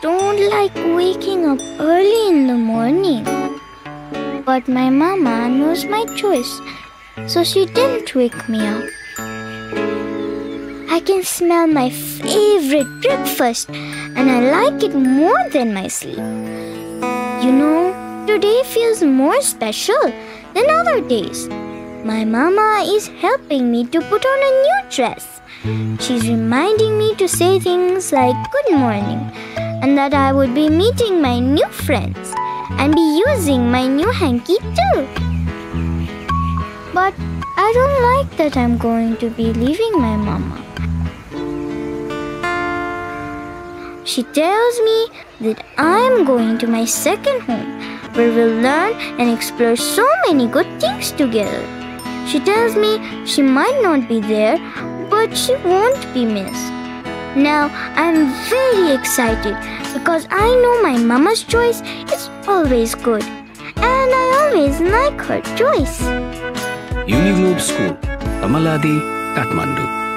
don't like waking up early in the morning. But my mama knows my choice, so she didn't wake me up. I can smell my favorite breakfast and I like it more than my sleep. You know, today feels more special than other days. My mama is helping me to put on a new dress. She's reminding me to say things like good morning and that I would be meeting my new friends and be using my new hanky too. But I don't like that I'm going to be leaving my mama. She tells me that I'm going to my second home where we'll learn and explore so many good things together. She tells me she might not be there, but she won't be missed. Now I'm very excited because I know my mama's choice is always good and I always like her choice. Uniglobe School, Kamaladi, Kathmandu.